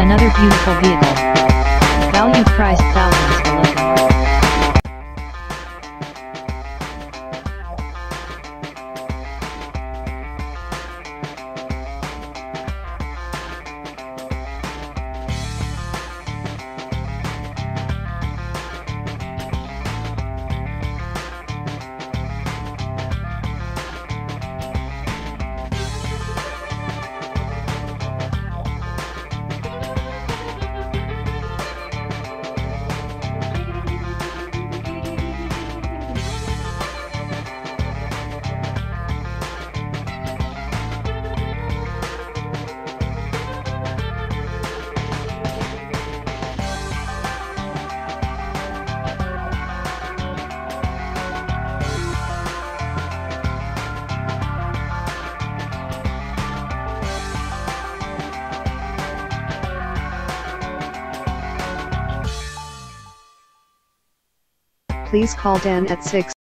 Another beautiful vehicle. Value priced Please call Dan at 6